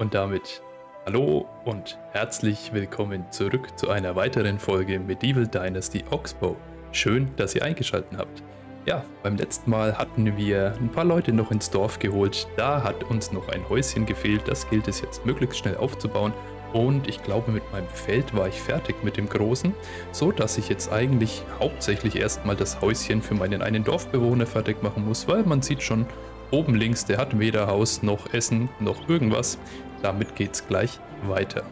Und damit hallo und herzlich willkommen zurück zu einer weiteren Folge Medieval Dynasty Oxbow. Schön, dass ihr eingeschaltet habt. Ja, beim letzten Mal hatten wir ein paar Leute noch ins Dorf geholt. Da hat uns noch ein Häuschen gefehlt. Das gilt es jetzt möglichst schnell aufzubauen. Und ich glaube, mit meinem Feld war ich fertig mit dem Großen, so dass ich jetzt eigentlich hauptsächlich erstmal das Häuschen für meinen einen Dorfbewohner fertig machen muss, weil man sieht schon, oben links, der hat weder Haus noch Essen noch irgendwas. Damit geht's gleich weiter.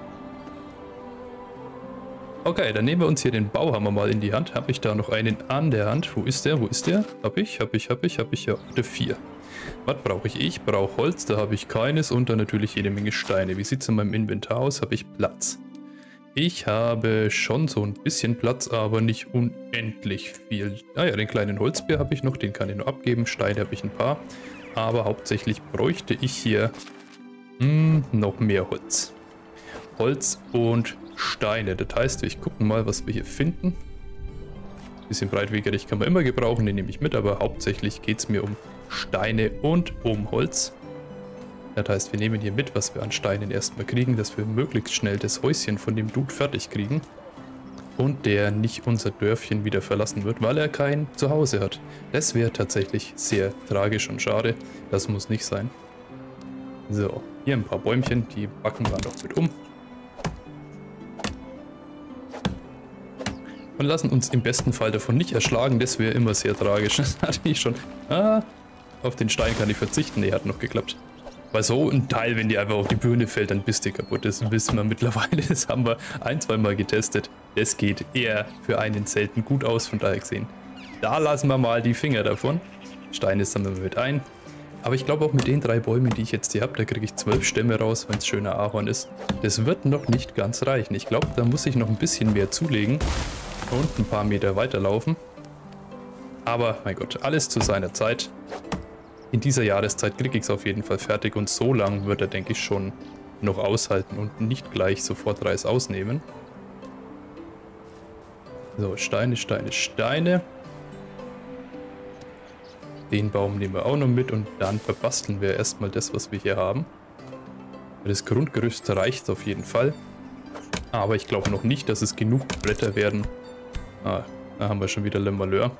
Okay, dann nehmen wir uns hier den Bauhammer mal in die Hand. Habe ich da noch einen an der Hand? Wo ist der? Wo ist der? Hab ich, hab ich, hab ich, hab ich ja. Der 4. Was brauche ich? Ich brauche Holz, da habe ich keines und dann natürlich jede Menge Steine. Wie sieht es in meinem Inventar aus? Habe ich Platz? Ich habe schon so ein bisschen Platz, aber nicht unendlich viel. Ah ja, den kleinen Holzbär habe ich noch, den kann ich nur abgeben. Steine habe ich ein paar. Aber hauptsächlich bräuchte ich hier mh, hm, noch mehr Holz. Holz und Steine. Das heißt, ich gucke mal, was wir hier finden. Bisschen breitwigerig kann man immer gebrauchen, den nehme ich mit, aber hauptsächlich geht es mir um Steine und um Holz. Das heißt, wir nehmen hier mit, was wir an Steinen erstmal kriegen, dass wir möglichst schnell das Häuschen von dem Dude fertig kriegen. Und der nicht unser Dörfchen wieder verlassen wird, weil er kein Zuhause hat. Das wäre tatsächlich sehr tragisch und schade. Das muss nicht sein. So, hier ein paar Bäumchen, die backen wir noch mit um. und lassen uns im besten Fall davon nicht erschlagen. Das wäre immer sehr tragisch. Das hatte ich schon. Ah, auf den Stein kann ich verzichten. Nee, hat noch geklappt. Weil so ein Teil, wenn die einfach auf die Bühne fällt, dann bist du kaputt. Das wissen wir mittlerweile. Das haben wir ein, zwei Mal getestet. Das geht eher für einen selten gut aus, von daher gesehen. Da lassen wir mal die Finger davon. Steine sammeln wir mit ein. Aber ich glaube auch mit den drei Bäumen, die ich jetzt hier habe, da kriege ich zwölf Stämme raus, wenn es schöner Ahorn ist. Das wird noch nicht ganz reichen. Ich glaube, da muss ich noch ein bisschen mehr zulegen und ein paar Meter weiterlaufen. Aber, mein Gott, alles zu seiner Zeit. In dieser Jahreszeit kriege ich es auf jeden Fall fertig und so lang wird er, denke ich, schon noch aushalten und nicht gleich sofort Reis ausnehmen. So, Steine, Steine, Steine. Den Baum nehmen wir auch noch mit und dann verbasteln wir erstmal das, was wir hier haben. Das Grundgerüst reicht auf jeden Fall. Aber ich glaube noch nicht, dass es genug Blätter werden, Ah, da haben wir schon wieder Le Malheur.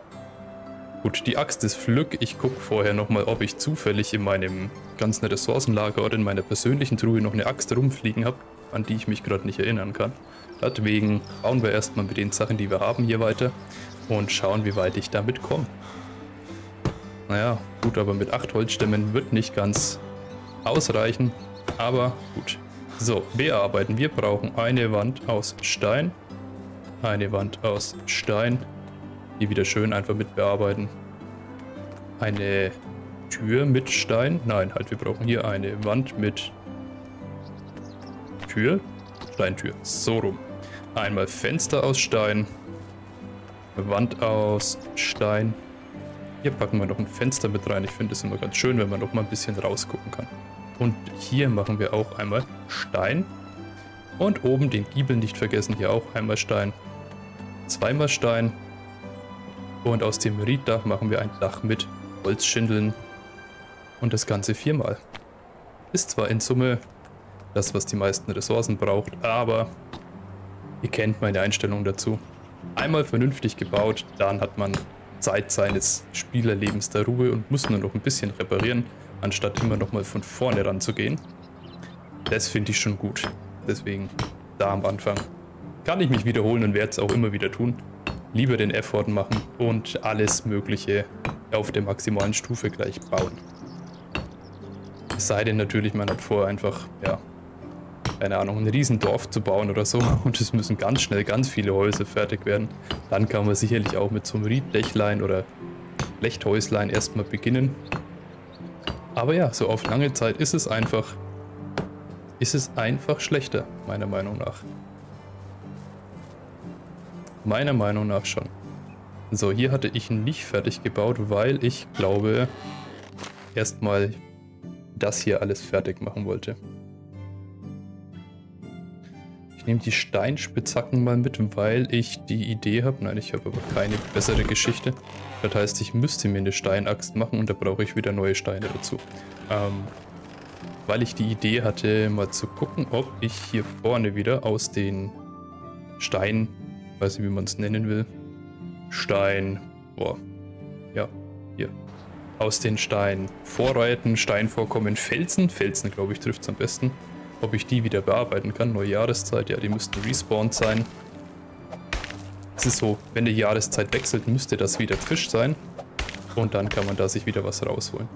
Gut, die Axt ist Flück. Ich gucke vorher nochmal, ob ich zufällig in meinem ganzen Ressourcenlager oder in meiner persönlichen Truhe noch eine Axt rumfliegen habe, an die ich mich gerade nicht erinnern kann. Deswegen bauen wir erstmal mit den Sachen, die wir haben, hier weiter und schauen, wie weit ich damit komme. Naja, gut, aber mit 8 Holzstämmen wird nicht ganz ausreichen, aber gut. So, bearbeiten. Wir brauchen eine Wand aus Stein, eine Wand aus Stein. Die wieder schön einfach mit bearbeiten. Eine Tür mit Stein. Nein, halt, wir brauchen hier eine Wand mit Tür. Steintür. So rum. Einmal Fenster aus Stein. Wand aus Stein. Hier packen wir noch ein Fenster mit rein. Ich finde es immer ganz schön, wenn man noch mal ein bisschen rausgucken kann. Und hier machen wir auch einmal Stein. Und oben den Giebel nicht vergessen, hier auch einmal Stein zweimal Stein. Und aus dem Rieddach machen wir ein Dach mit Holzschindeln. Und das Ganze viermal. Ist zwar in Summe das, was die meisten Ressourcen braucht, aber ihr kennt meine Einstellung dazu. Einmal vernünftig gebaut, dann hat man Zeit seines Spielerlebens der Ruhe und muss nur noch ein bisschen reparieren, anstatt immer nochmal von vorne ranzugehen. Das finde ich schon gut. Deswegen da am Anfang kann ich mich wiederholen und werde es auch immer wieder tun. Lieber den Effort machen und alles Mögliche auf der maximalen Stufe gleich bauen. Es sei denn natürlich, man hat vor, einfach, ja, keine Ahnung, ein Riesendorf zu bauen oder so und es müssen ganz schnell ganz viele Häuser fertig werden. Dann kann man sicherlich auch mit so einem Rieddächlein oder Lechthäuslein erstmal beginnen. Aber ja, so auf lange Zeit ist es einfach, ist es einfach schlechter, meiner Meinung nach. Meiner Meinung nach schon. So, hier hatte ich nicht fertig gebaut, weil ich glaube, erstmal das hier alles fertig machen wollte. Ich nehme die Steinspitzhacken mal mit, weil ich die Idee habe. Nein, ich habe aber keine bessere Geschichte. Das heißt, ich müsste mir eine Steinaxt machen und da brauche ich wieder neue Steine dazu. Ähm, weil ich die Idee hatte, mal zu gucken, ob ich hier vorne wieder aus den Stein, weiß nicht, wie man es nennen will, Stein, boah, ja, hier, aus den Steinen Vorreiten, Steinvorkommen, Felsen, Felsen glaube ich trifft es am besten, ob ich die wieder bearbeiten kann, neue Jahreszeit, ja, die müssten respawned sein. Es ist so, wenn die Jahreszeit wechselt, müsste das wieder Fisch sein und dann kann man da sich wieder was rausholen.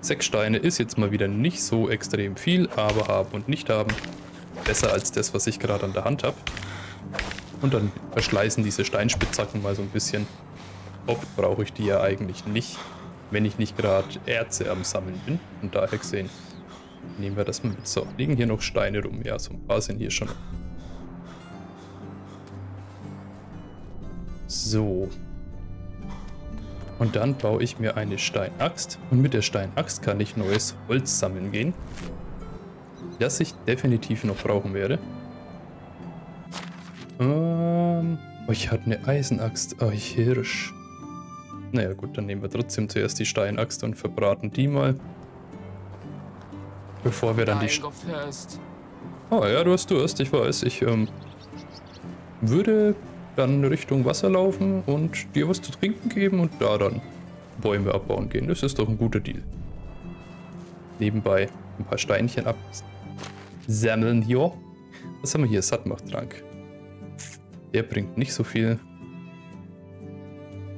Sechs Steine ist jetzt mal wieder nicht so extrem viel, aber haben und nicht haben. Besser als das, was ich gerade an der Hand habe. Und dann verschleißen diese Steinspitzhacken mal so ein bisschen. Oft brauche ich die ja eigentlich nicht, wenn ich nicht gerade Erze am Sammeln bin. Und daher gesehen nehmen wir das mal mit. So, liegen hier noch Steine rum. Ja, so ein paar sind hier schon. So, und dann baue ich mir eine Steinaxt. Und mit der Steinaxt kann ich neues Holz sammeln gehen. Das ich definitiv noch brauchen werde. Ähm, oh, ich hatte eine Eisenaxt. Oh, Hirsch. Naja gut, dann nehmen wir trotzdem zuerst die Steinaxt und verbraten die mal. Bevor wir dann die... St oh ja, du hast Durst, ich weiß. Ich ähm, würde dann Richtung Wasser laufen und dir was zu trinken geben und da dann Bäume abbauen gehen. Das ist doch ein guter Deal. Nebenbei ein paar Steinchen absammeln hier. Was haben wir hier? Sattmachtrank. Der bringt nicht so viel.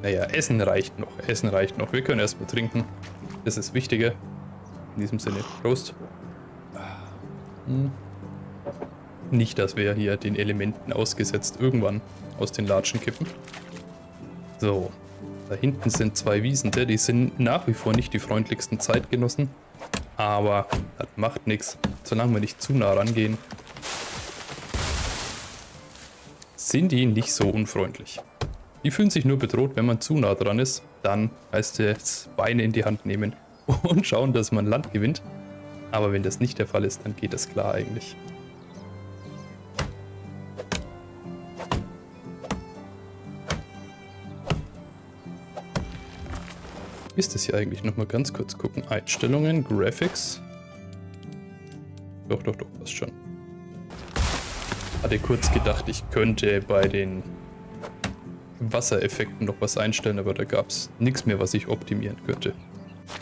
Naja, Essen reicht noch. Essen reicht noch. Wir können erstmal trinken. Das ist wichtiger. In diesem Sinne, Prost. Hm. Nicht, dass wir hier den Elementen ausgesetzt irgendwann aus den Latschen kippen. So, da hinten sind zwei Wiesente, die sind nach wie vor nicht die freundlichsten Zeitgenossen. Aber das macht nichts, solange wir nicht zu nah rangehen. Sind die nicht so unfreundlich. Die fühlen sich nur bedroht, wenn man zu nah dran ist. Dann heißt es Beine in die Hand nehmen und schauen, dass man Land gewinnt. Aber wenn das nicht der Fall ist, dann geht das klar eigentlich. ist das hier eigentlich? Nochmal ganz kurz gucken. Einstellungen, Graphics. Doch, doch, doch, passt schon. Hatte kurz gedacht, ich könnte bei den Wassereffekten noch was einstellen, aber da gab es nichts mehr, was ich optimieren könnte.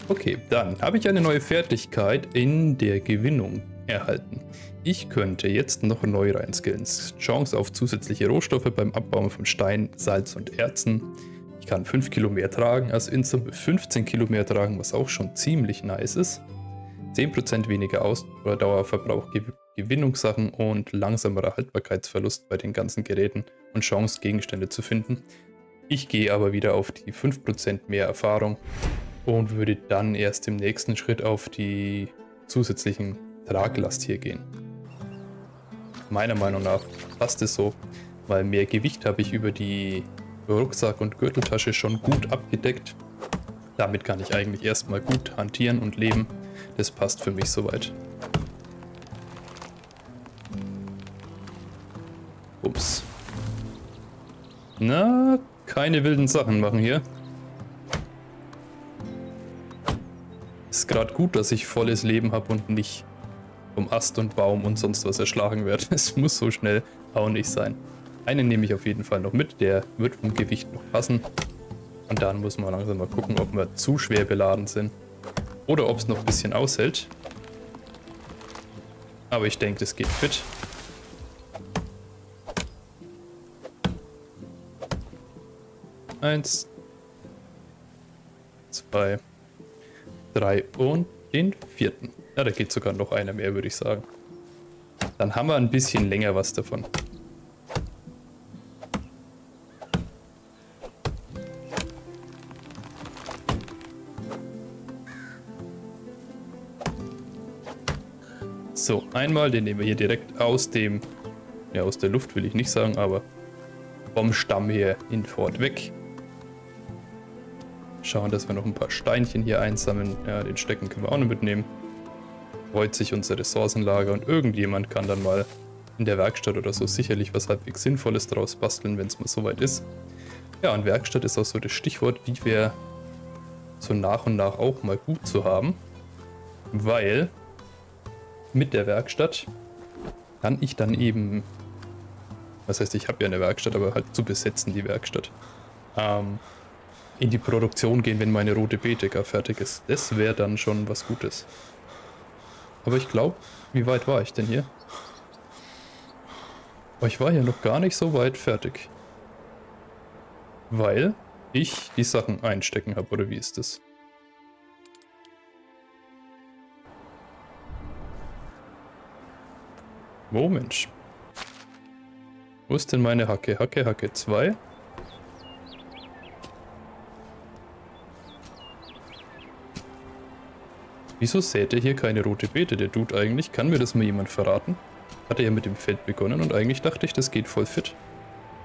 Okay, dann habe ich eine neue Fertigkeit in der Gewinnung erhalten. Ich könnte jetzt noch neu reinskillen. Chance auf zusätzliche Rohstoffe beim Abbauen von Stein, Salz und Erzen. Ich kann 5 Kilo mehr tragen, also insgesamt 15 Kilo mehr tragen, was auch schon ziemlich nice ist. 10% weniger Ausdauerverbrauch, Gewinnungssachen und langsamerer Haltbarkeitsverlust bei den ganzen Geräten und Chance, Gegenstände zu finden. Ich gehe aber wieder auf die 5% mehr Erfahrung und würde dann erst im nächsten Schritt auf die zusätzlichen Traglast hier gehen. Meiner Meinung nach passt es so, weil mehr Gewicht habe ich über die Rucksack und Gürteltasche schon gut abgedeckt. Damit kann ich eigentlich erstmal gut hantieren und leben. Das passt für mich soweit. Ups. Na, keine wilden Sachen machen hier. Ist gerade gut, dass ich volles Leben habe und nicht um Ast und Baum und sonst was erschlagen werde. Es muss so schnell auch nicht sein. Einen nehme ich auf jeden Fall noch mit, der wird vom Gewicht noch passen. Und dann muss man langsam mal gucken, ob wir zu schwer beladen sind. Oder ob es noch ein bisschen aushält. Aber ich denke, das geht fit. Eins, zwei, drei und den vierten. Ja, da geht sogar noch einer mehr, würde ich sagen. Dann haben wir ein bisschen länger was davon. So, einmal, den nehmen wir hier direkt aus dem, ja aus der Luft will ich nicht sagen, aber vom Stamm hier in Fort weg. Schauen, dass wir noch ein paar Steinchen hier einsammeln. Ja, den Stecken können wir auch noch mitnehmen. Freut sich unser Ressourcenlager und irgendjemand kann dann mal in der Werkstatt oder so sicherlich was halbwegs Sinnvolles draus basteln, wenn es mal soweit ist. Ja, und Werkstatt ist auch so das Stichwort, die wäre so nach und nach auch mal gut zu haben, weil mit der Werkstatt kann ich dann eben, was heißt, ich habe ja eine Werkstatt, aber halt zu besetzen die Werkstatt, ähm, in die Produktion gehen, wenn meine rote Beete gar fertig ist. Das wäre dann schon was Gutes. Aber ich glaube, wie weit war ich denn hier? Ich war hier noch gar nicht so weit fertig. Weil ich die Sachen einstecken habe, oder wie ist das? Wo, Mensch? Wo ist denn meine Hacke? Hacke, Hacke 2. Wieso sät er hier keine rote Beete, der Dude eigentlich? Kann mir das mal jemand verraten? Hat er ja mit dem Feld begonnen und eigentlich dachte ich, das geht voll fit.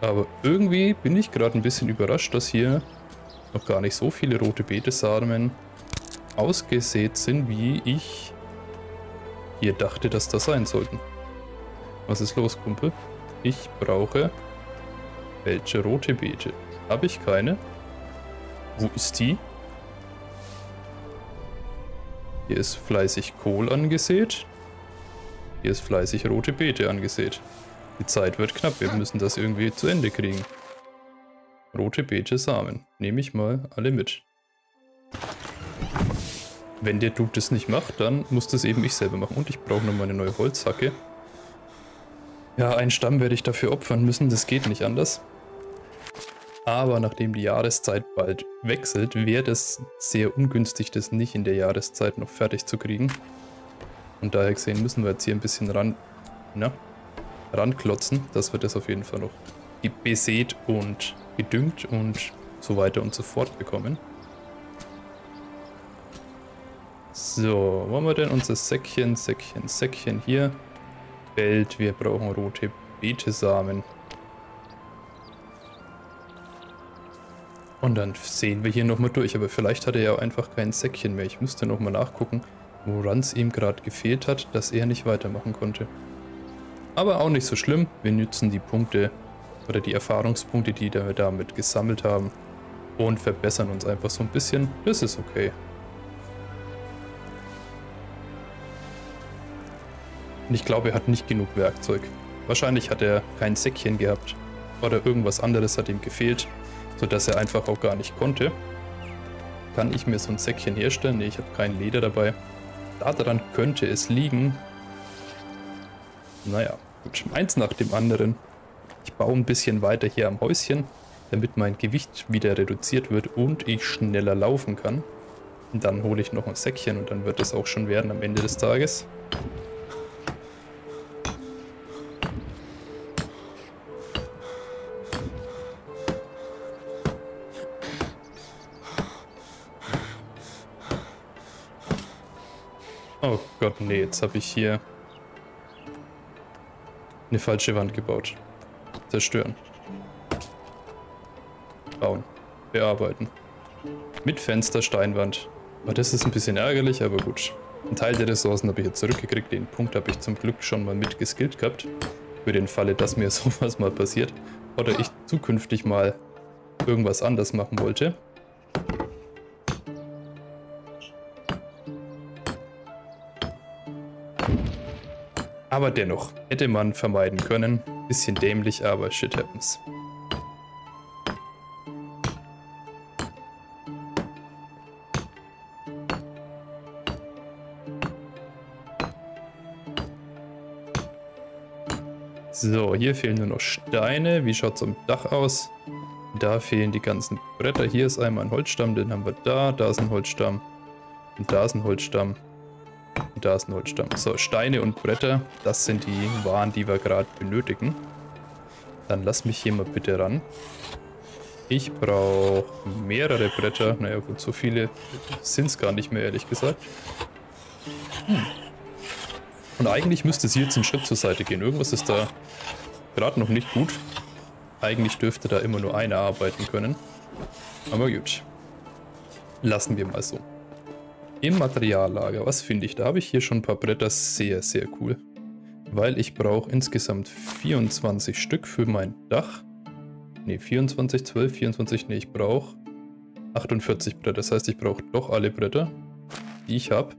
Aber irgendwie bin ich gerade ein bisschen überrascht, dass hier noch gar nicht so viele rote Beete-Samen ausgesät sind, wie ich hier dachte, dass das sein sollten. Was ist los, Kumpel? Ich brauche welche rote Beete? Habe ich keine? Wo ist die? Hier ist fleißig Kohl angesät. Hier ist fleißig rote Beete angesät. Die Zeit wird knapp, wir müssen das irgendwie zu Ende kriegen. Rote Beete Samen. Nehme ich mal alle mit. Wenn der Dude das nicht macht, dann muss das eben ich selber machen. Und ich brauche nochmal eine neue Holzhacke. Ja, einen Stamm werde ich dafür opfern müssen, das geht nicht anders. Aber nachdem die Jahreszeit bald wechselt, wäre es sehr ungünstig, das nicht in der Jahreszeit noch fertig zu kriegen. Und daher gesehen müssen wir jetzt hier ein bisschen ran, na, ranklotzen, dass wir das auf jeden Fall noch besät und gedüngt und so weiter und so fort bekommen. So, wo haben wir denn unser Säckchen, Säckchen, Säckchen hier? Feld. Wir brauchen rote Betesamen. Und dann sehen wir hier nochmal durch. Aber vielleicht hat er ja auch einfach kein Säckchen mehr. Ich müsste nochmal nachgucken, woran es ihm gerade gefehlt hat, dass er nicht weitermachen konnte. Aber auch nicht so schlimm. Wir nützen die Punkte oder die Erfahrungspunkte, die wir damit gesammelt haben und verbessern uns einfach so ein bisschen. Das ist okay. Und ich glaube, er hat nicht genug Werkzeug. Wahrscheinlich hat er kein Säckchen gehabt. Oder irgendwas anderes hat ihm gefehlt, sodass er einfach auch gar nicht konnte. Kann ich mir so ein Säckchen herstellen? Ne, ich habe kein Leder dabei. Daran könnte es liegen. Naja, gut. Eins nach dem anderen. Ich baue ein bisschen weiter hier am Häuschen, damit mein Gewicht wieder reduziert wird und ich schneller laufen kann. Und dann hole ich noch ein Säckchen und dann wird es auch schon werden am Ende des Tages. Oh Gott, nee, jetzt habe ich hier eine falsche Wand gebaut. Zerstören. Bauen. Bearbeiten. Mit Fenster, Steinwand. Oh, das ist ein bisschen ärgerlich, aber gut. Ein Teil der Ressourcen habe ich jetzt zurückgekriegt. Den Punkt habe ich zum Glück schon mal mitgeskillt gehabt. Für den Falle, dass mir sowas mal passiert. Oder ich zukünftig mal irgendwas anders machen wollte. Aber dennoch, hätte man vermeiden können. Bisschen dämlich, aber shit happens. So, hier fehlen nur noch Steine. Wie schaut es am Dach aus? Da fehlen die ganzen Bretter. Hier ist einmal ein Holzstamm, den haben wir da. Da ist ein Holzstamm. Und da ist ein Holzstamm. Und da ist ein Holzstamm. So, Steine und Bretter, das sind die Waren, die wir gerade benötigen. Dann lass mich hier mal bitte ran. Ich brauche mehrere Bretter. Naja gut, so viele sind es gar nicht mehr, ehrlich gesagt. Hm. Und eigentlich müsste sie jetzt einen Schritt zur Seite gehen. Irgendwas ist da gerade noch nicht gut. Eigentlich dürfte da immer nur einer arbeiten können. Aber gut. Lassen wir mal so. Im Materiallager, was finde ich? Da habe ich hier schon ein paar Bretter, sehr, sehr cool. Weil ich brauche insgesamt 24 Stück für mein Dach. Ne, 24, 12, 24, ne, ich brauche 48 Bretter. Das heißt, ich brauche doch alle Bretter, die ich habe.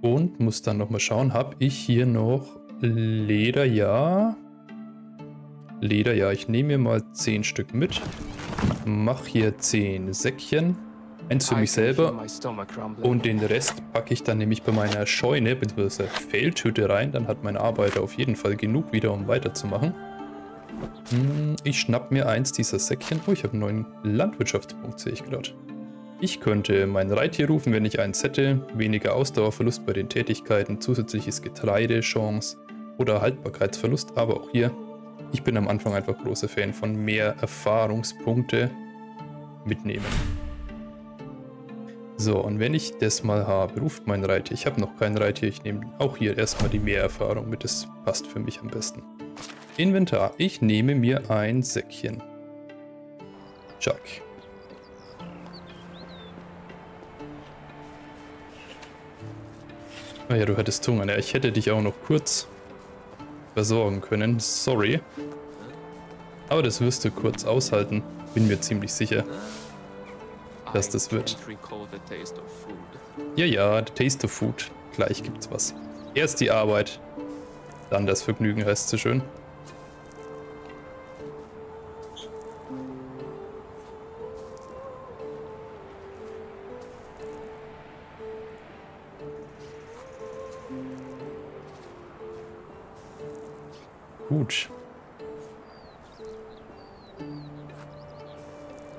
Und muss dann nochmal schauen, habe ich hier noch Leder? Ja. Leder, ja. Ich nehme mir mal 10 Stück mit. Mach hier 10 Säckchen. Eins für mich selber. Und den Rest packe ich dann nämlich bei meiner Scheune bzw. Feldhütte rein. Dann hat mein Arbeiter auf jeden Fall genug wieder, um weiterzumachen. Hm, ich schnapp mir eins dieser Säckchen. Oh, ich habe einen neuen Landwirtschaftspunkt, sehe ich gerade. Ich könnte mein Reittier rufen, wenn ich eins hätte. Weniger Ausdauerverlust bei den Tätigkeiten, zusätzliches Getreide, Chance oder Haltbarkeitsverlust. Aber auch hier, ich bin am Anfang einfach großer Fan von mehr Erfahrungspunkte mitnehmen. So, und wenn ich das mal habe, ruft mein Reittier. Ich habe noch kein Reittier, ich nehme auch hier erstmal die Mehrerfahrung mit. Das passt für mich am besten. Inventar. Ich nehme mir ein Säckchen. Chuck. Ah ja, du hattest Hunger. Ja, ich hätte dich auch noch kurz versorgen können. Sorry. Aber das wirst du kurz aushalten. Bin mir ziemlich sicher, dass das wird. Ja, ja, the taste of food. Gleich gibt's was. Erst die Arbeit, dann das Vergnügen, heißt so schön.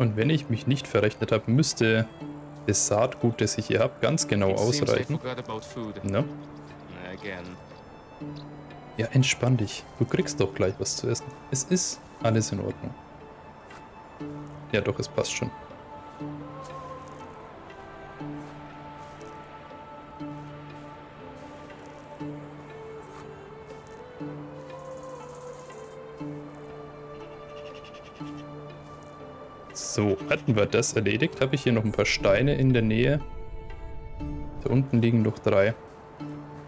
Und wenn ich mich nicht verrechnet habe, müsste das Saatgut, das ich hier habe, ganz genau ausreichen. Ne? Ja, entspann dich. Du kriegst doch gleich was zu essen. Es ist alles in Ordnung. Ja doch, es passt schon. So, hatten wir das erledigt, habe ich hier noch ein paar Steine in der Nähe. Da unten liegen noch drei.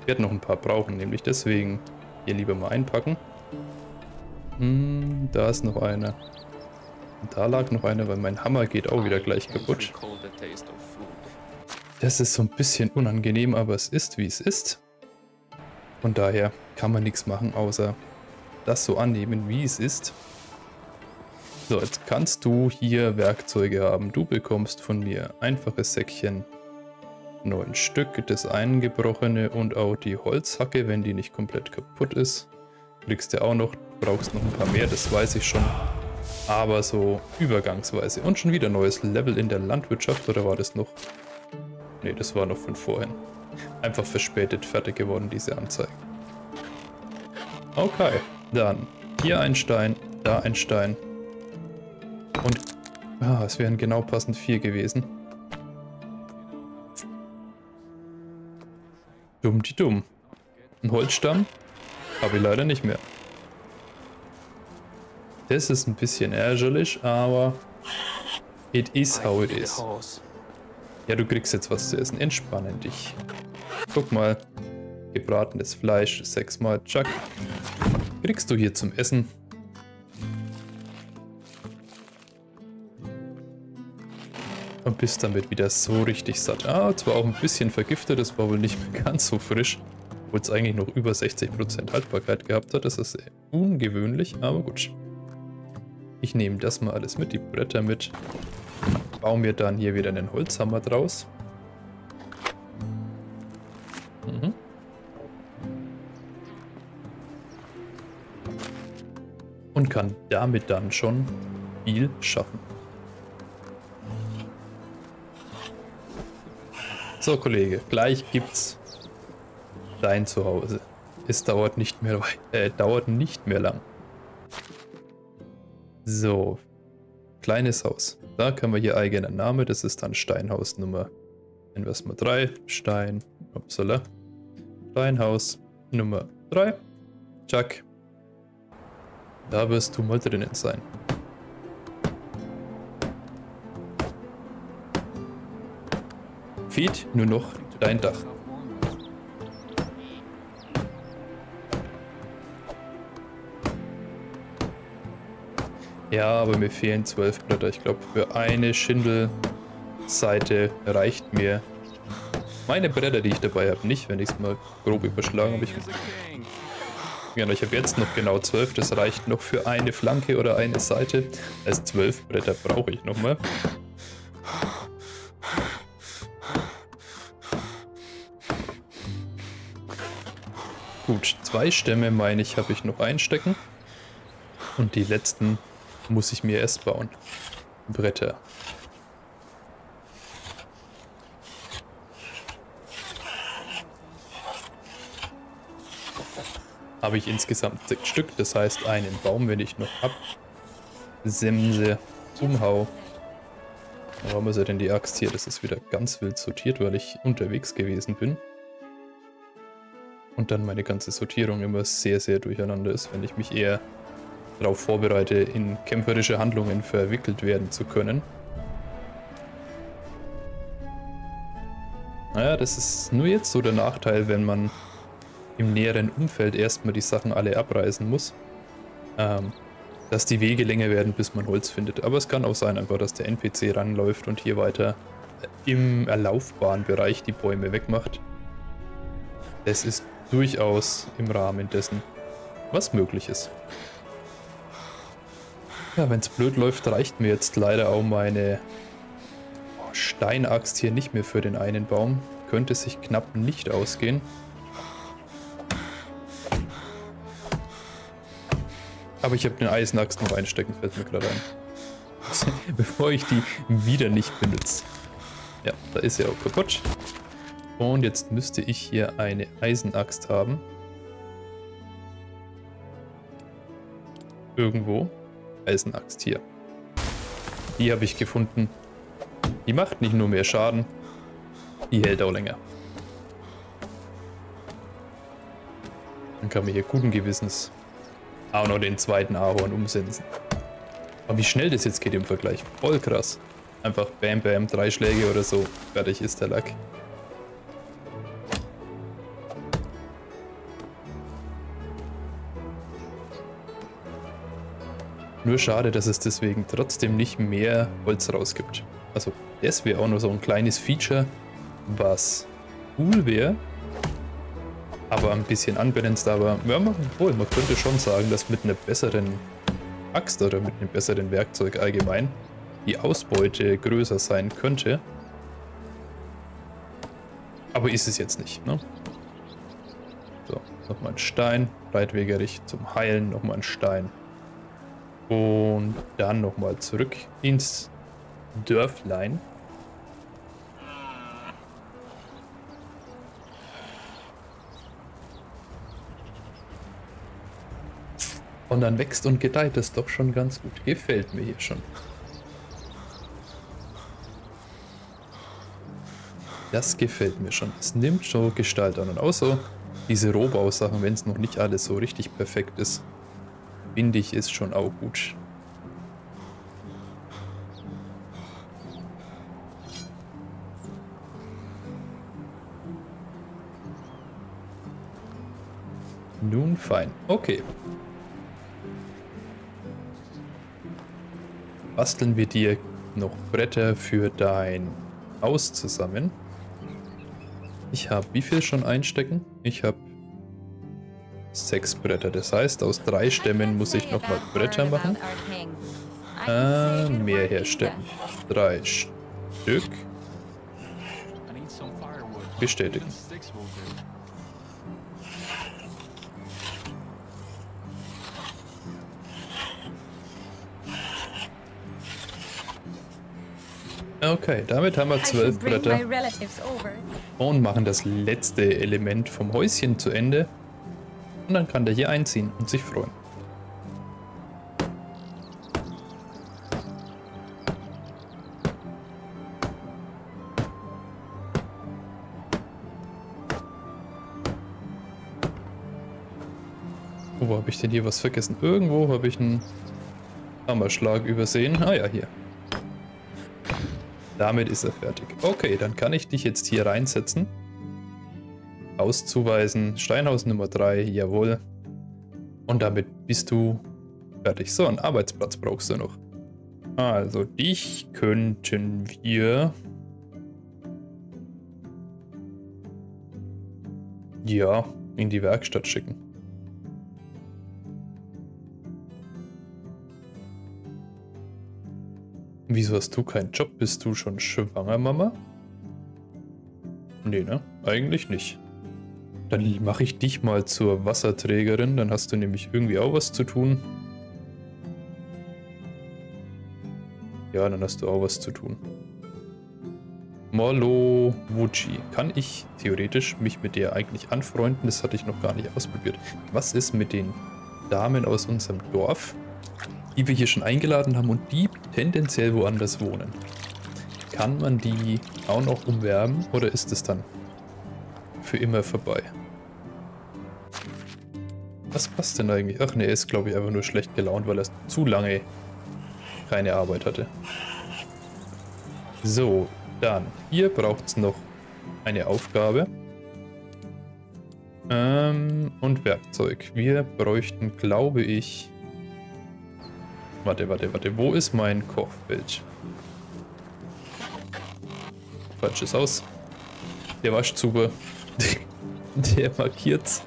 Ich werde noch ein paar brauchen, nämlich deswegen hier lieber mal einpacken. Hm, da ist noch eine. Und da lag noch eine, weil mein Hammer geht auch wieder gleich kaputt. Das ist so ein bisschen unangenehm, aber es ist wie es ist. Von daher kann man nichts machen, außer das so annehmen, wie es ist. So, jetzt kannst du hier Werkzeuge haben. Du bekommst von mir einfaches Säckchen, neun Stück, das eingebrochene und auch die Holzhacke, wenn die nicht komplett kaputt ist. Kriegst du auch noch, brauchst noch ein paar mehr, das weiß ich schon. Aber so übergangsweise. Und schon wieder neues Level in der Landwirtschaft, oder war das noch? Ne, das war noch von vorhin. Einfach verspätet fertig geworden, diese Anzeige. Okay, dann hier ein Stein, da ein Stein. Und ah, es wären genau passend vier gewesen. Dumm die dumm. Ein Holzstamm habe ich leider nicht mehr. Das ist ein bisschen ärgerlich, aber it is how it is. Ja, du kriegst jetzt was zu essen. Entspannen dich. Guck mal. Gebratenes Fleisch, sechsmal. Chuck. Kriegst du hier zum Essen. Bist damit wieder so richtig satt. Ah, zwar auch ein bisschen vergiftet, das war wohl nicht mehr ganz so frisch, obwohl es eigentlich noch über 60% Haltbarkeit gehabt hat. Das ist ungewöhnlich, aber gut. Ich nehme das mal alles mit, die Bretter mit. Baue mir dann hier wieder einen Holzhammer draus. Mhm. Und kann damit dann schon viel schaffen. So, Kollege, gleich gibt's dein Zuhause. Es dauert nicht mehr, äh, dauert nicht mehr lang. So, kleines Haus. Da können wir hier eigener Name, das ist dann Steinhaus Nummer, nennen wir es mal 3, Stein, upsala, Steinhaus Nummer 3, Chuck. Da wirst du mal drinnen sein. Fehlt nur noch dein Dach. Ja, aber mir fehlen zwölf Blätter. Ich glaube, für eine Schindelseite reicht mir Meine Bretter, die ich dabei habe, nicht, wenn ich es mal grob überschlagen habe. Ich, ja, ich habe jetzt noch genau zwölf. Das reicht noch für eine Flanke oder eine Seite. Also zwölf Bretter brauche ich nochmal. Gut, zwei Stämme, meine ich, habe ich noch einstecken. Und die letzten muss ich mir erst bauen. Bretter. Habe ich insgesamt sechs Stück, das heißt einen Baum, wenn ich noch habe. Umhau. Warum ist er denn die Axt hier? Das ist wieder ganz wild sortiert, weil ich unterwegs gewesen bin. Und dann meine ganze Sortierung immer sehr, sehr durcheinander ist, wenn ich mich eher darauf vorbereite, in kämpferische Handlungen verwickelt werden zu können. Naja, das ist nur jetzt so der Nachteil, wenn man im näheren Umfeld erstmal die Sachen alle abreißen muss. Ähm, dass die Wege länger werden, bis man Holz findet. Aber es kann auch sein, einfach, dass der NPC ranläuft und hier weiter im erlaufbaren Bereich die Bäume wegmacht. Das ist durchaus im Rahmen dessen, was möglich ist. Ja, wenn es blöd läuft, reicht mir jetzt leider auch meine Steinaxt hier nicht mehr für den einen Baum. Könnte sich knapp nicht ausgehen. Aber ich habe den Eisenaxt noch einstecken, fällt mir gerade ein. Bevor ich die wieder nicht benutze. Ja, da ist er auch kaputt. Und jetzt müsste ich hier eine Eisenaxt haben. Irgendwo. Eisenaxt hier. Die habe ich gefunden. Die macht nicht nur mehr Schaden, die hält auch länger. Dann kann man hier guten Gewissens auch noch den zweiten Ahorn umsetzen. Aber wie schnell das jetzt geht im Vergleich. Voll krass. Einfach bam bam, drei Schläge oder so. Fertig ist der Lack. Nur schade, dass es deswegen trotzdem nicht mehr Holz rausgibt. Also das wäre auch noch so ein kleines Feature, was cool wäre, aber ein bisschen unbalanced. Aber ja, man, wohl, man könnte schon sagen, dass mit einer besseren Axt oder mit einem besseren Werkzeug allgemein die Ausbeute größer sein könnte. Aber ist es jetzt nicht, ne? So, nochmal ein Stein, breitwegerig zum Heilen, nochmal ein Stein. Und dann nochmal zurück ins Dörflein. Und dann wächst und gedeiht es doch schon ganz gut. Gefällt mir hier schon. Das gefällt mir schon. Es nimmt schon Gestalt an. Und auch so diese Rohbausachen, wenn es noch nicht alles so richtig perfekt ist, finde ich, ist schon auch gut. Nun fein. Okay. Basteln wir dir noch Bretter für dein Haus zusammen. Ich habe wie viel schon einstecken? Ich habe sechs Bretter. Das heißt, aus drei Stämmen muss ich nochmal Bretter machen. Äh, mehr herstellen. Drei Stück. Bestätigen. Okay, damit haben wir zwölf Bretter. Und machen das letzte Element vom Häuschen zu Ende. Und dann kann der hier einziehen und sich freuen. Wo habe ich denn hier was vergessen? Irgendwo habe ich einen Hammerschlag übersehen. Ah ja, hier. Damit ist er fertig. Okay, dann kann ich dich jetzt hier reinsetzen. Auszuweisen. Steinhaus Nummer 3, jawohl. Und damit bist du fertig. So, einen Arbeitsplatz brauchst du noch. Also, dich könnten wir Ja, in die Werkstatt schicken. Wieso hast du keinen Job? Bist du schon schwanger, Mama? Nee, ne? Eigentlich nicht. Dann mache ich dich mal zur Wasserträgerin, dann hast du nämlich irgendwie auch was zu tun. Ja, dann hast du auch was zu tun. Molo Wuchi. Kann ich theoretisch mich mit der eigentlich anfreunden? Das hatte ich noch gar nicht ausprobiert. Was ist mit den Damen aus unserem Dorf, die wir hier schon eingeladen haben und die tendenziell woanders wohnen? Kann man die auch noch umwerben oder ist es dann für immer vorbei? Was passt denn eigentlich? Ach ne, er ist glaube ich einfach nur schlecht gelaunt, weil er zu lange keine Arbeit hatte. So, dann, hier braucht es noch eine Aufgabe. Ähm, und Werkzeug. Wir bräuchten, glaube ich... Warte, warte, warte. Wo ist mein Kochbild? Falsches aus. Der Waschzuber. Der markiert.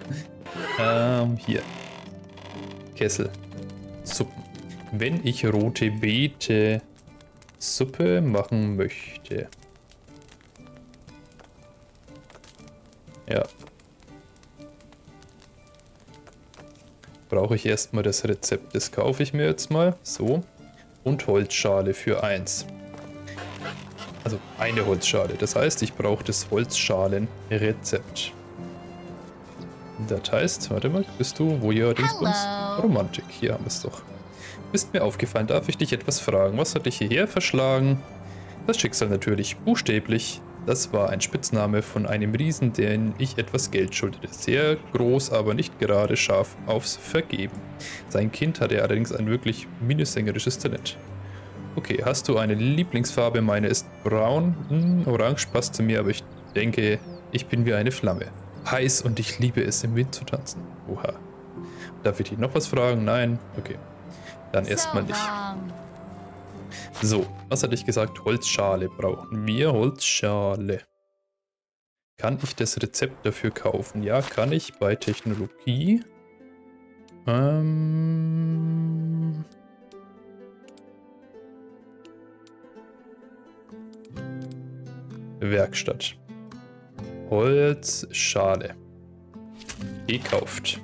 Ähm, hier. Kessel. Suppen. Wenn ich rote Beete Suppe machen möchte. Ja. Brauche ich erstmal das Rezept. Das kaufe ich mir jetzt mal. So. Und Holzschale für eins. Also eine Holzschale. Das heißt, ich brauche das Holzschalen-Rezept. Das heißt, warte mal, bist du, ihr Dingsbums? Romantik, hier haben wir es doch. Bist mir aufgefallen, darf ich dich etwas fragen? Was hat dich hierher verschlagen? Das Schicksal natürlich, buchstäblich. Das war ein Spitzname von einem Riesen, den ich etwas Geld schuldete. Sehr groß, aber nicht gerade scharf aufs Vergeben. Sein Kind hatte allerdings ein wirklich minnesängerisches Talent. Okay, hast du eine Lieblingsfarbe? Meine ist braun. Hm, orange passt zu mir, aber ich denke, ich bin wie eine Flamme. Heiß und ich liebe es, im Wind zu tanzen. Oha. Darf ich dich noch was fragen? Nein? Okay. Dann erstmal nicht. So, was hatte ich gesagt? Holzschale brauchen wir. Holzschale. Kann ich das Rezept dafür kaufen? Ja, kann ich bei Technologie. Ähm... Werkstatt. Holzschale. Gekauft.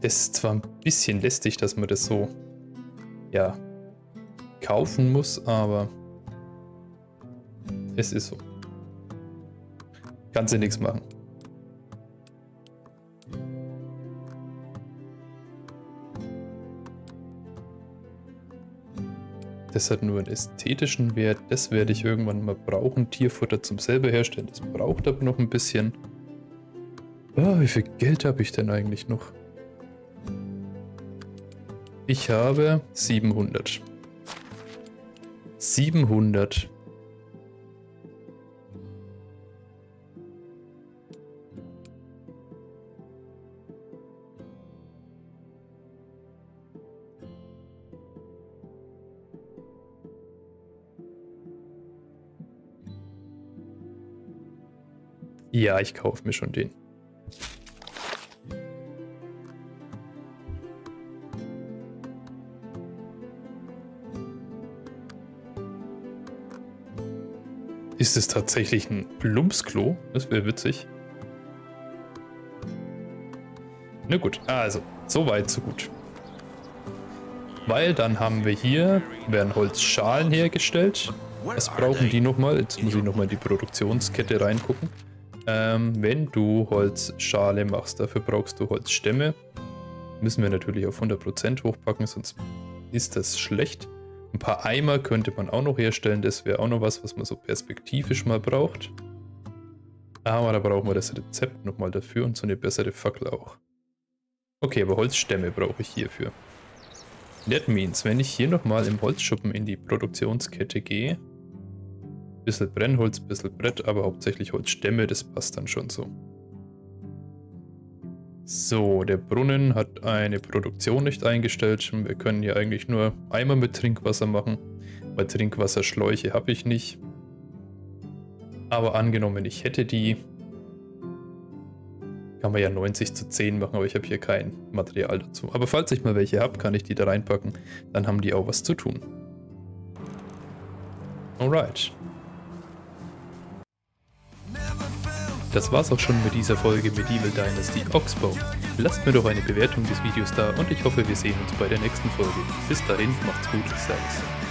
Das ist zwar ein bisschen lästig, dass man das so ja, kaufen muss, aber es ist so. Kannst du nichts machen. Das hat nur einen ästhetischen Wert. Das werde ich irgendwann mal brauchen. Tierfutter zum selber herstellen. Das braucht aber noch ein bisschen. Oh, wie viel Geld habe ich denn eigentlich noch? Ich habe 700. 700. Ja, ich kaufe mir schon den. Ist es tatsächlich ein Plumpsklo? Das wäre witzig. Na gut, also, so weit, so gut. Weil dann haben wir hier, werden Holzschalen hergestellt. Was brauchen die nochmal? Jetzt muss ich nochmal in die Produktionskette reingucken. Ähm, wenn du Holzschale machst, dafür brauchst du Holzstämme. Müssen wir natürlich auf 100% hochpacken, sonst ist das schlecht. Ein paar Eimer könnte man auch noch herstellen. Das wäre auch noch was, was man so perspektivisch mal braucht. Aber da brauchen wir das Rezept nochmal dafür und so eine bessere Fackel auch. Okay, aber Holzstämme brauche ich hierfür. That means, wenn ich hier nochmal im Holzschuppen in die Produktionskette gehe, bisschen Brennholz, bisschen Brett, aber hauptsächlich Holzstämme, das passt dann schon so. So, der Brunnen hat eine Produktion nicht eingestellt. Wir können hier eigentlich nur Eimer mit Trinkwasser machen, weil Trinkwasserschläuche habe ich nicht. Aber angenommen, ich hätte die, kann man ja 90 zu 10 machen, aber ich habe hier kein Material dazu. Aber falls ich mal welche habe, kann ich die da reinpacken. Dann haben die auch was zu tun. Alright. Das war's auch schon mit dieser Folge Medieval Dynasty Oxbow. Lasst mir doch eine Bewertung des Videos da und ich hoffe, wir sehen uns bei der nächsten Folge. Bis dahin, macht's gut, Servus.